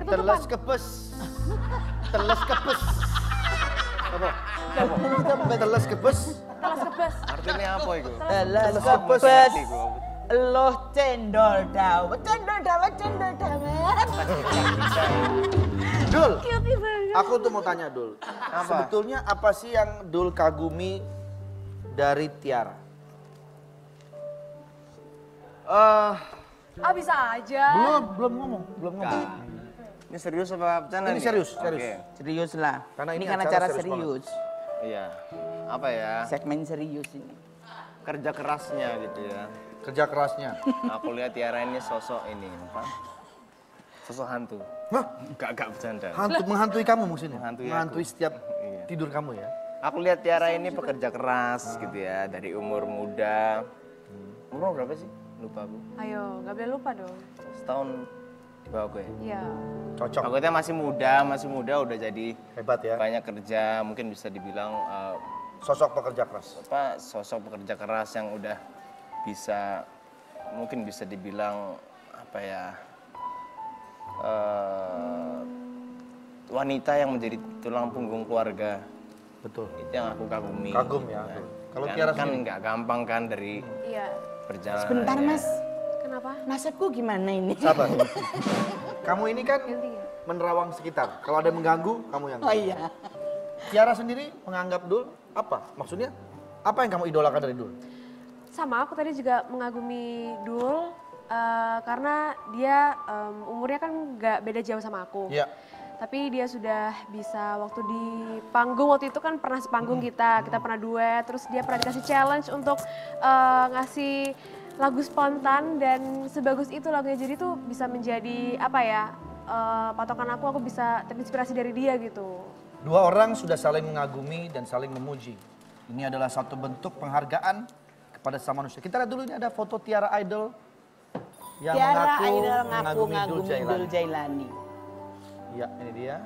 Ketutupan. Teles kepes. Teles kepes. Apa? Apa? Teles kepes. Telas kebes. Artinya apa itu? Teles kepes. kepes. Loh cendol dawet, cendol dawet, cendol dawet. Dul, Cute banget. aku tuh mau tanya Dul. Sebetulnya apa sih yang Dul kagumi dari Tiara? Eh, Ah bisa aja. belum, belum ngomong, belum ngomong. Ini serius apa bercanda Ini nih? serius, Oke. serius. Serius lah. Karena ini ini kan acara acara serius serius. Iya. Apa ya? Segmen serius ini. Kerja kerasnya gitu ya. Kerja kerasnya. Aku lihat Tiara ini sosok ini, apa? Sosok hantu. Hah? Gak gak bercanda. Hantu, menghantui kamu maksudnya? Menghantui aku. Menghantui setiap Iya. tidur kamu ya? Aku lihat Tiara ini pekerja keras gitu ya, dari umur muda. Umur berapa sih? Lupa aku. Ayo, nggak boleh lupa dong. Setahun di bawah gue. Iya. Cocok. Takutnya masih muda, masih muda udah jadi Hebat ya. banyak kerja, mungkin bisa dibilang eh, Sosok pekerja keras. apa sosok pekerja keras yang udah bisa mungkin bisa dibilang apa ya eh, wanita yang menjadi tulang punggung keluarga Betul. itu yang aku kagumi Kagum ya. Kan. Kalau Kan- Tiara kan nggak gampang kan dari Iya. perjalanan Sebentar mas, Kenapa? nasibku gimana ini? Sabar. kamu ini kan ya? menerawang sekitar. Kalau ada yang mengganggu, kamu yang. Oh iya. Tiara sendiri menganggap Dul apa? Maksudnya apa yang kamu idolakan dari Dul? Sama aku tadi juga mengagumi Dul eh, karena dia em, umurnya kan nggak beda jauh sama aku. Iya. Tapi dia sudah bisa waktu di panggung waktu itu kan pernah sepanggung kita, kita pernah duet, terus dia pernah dikasih challenge untuk eh, ngasih lagu spontan dan sebagus itu lagunya jadi tuh bisa menjadi apa ya eh, patokan aku, aku bisa terinspirasi dari dia gitu. Dua orang sudah saling mengagumi dan saling memuji. Ini adalah satu bentuk penghargaan kepada sama manusia. Kita lihat dulu ini ada foto Tiara Idol yang Tiara mengaku Idol ngaku mengagumi Dul Jailani. Dul Jailani. Ya, ini dia.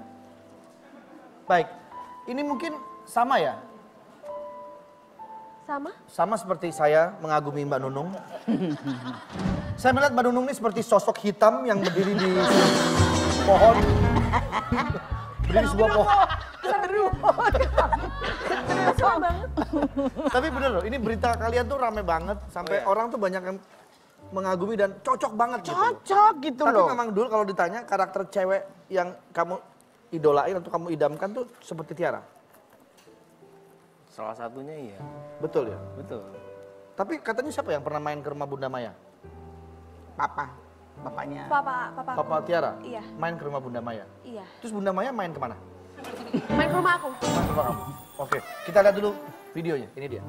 Baik, ini mungkin sama ya? Sama? Sama seperti saya mengagumi Mbak Nunung. saya melihat Mbak Nunung ini seperti sosok hitam yang berdiri di pohon. berdiri di sebuah pohon. Seru. Seru banget. Tapi bener loh, ini berita kalian tuh rame banget. Sampai orang tuh banyak yang mengagumi dan cocok banget gitu. Cocok gitu Tapi loh. memang dulu kalau ditanya karakter cewek yang kamu idolain atau kamu idamkan tuh seperti Tiara. Salah satunya iya Betul ya? betul Tapi katanya siapa yang pernah main ke rumah Bunda Maya? Papa, bapaknya. Papa, papa. aku. Papa Tiara? Iya. Main ke rumah Bunda Maya. Iya. Terus Bunda Maya main ke mana? Main ke rumah aku. Main ke rumah kamu. Oke, kita lihat dulu videonya. Ini dia.